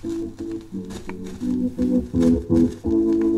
Thank you.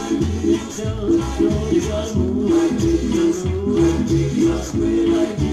Don't, don't, don't, don't, don't, don't,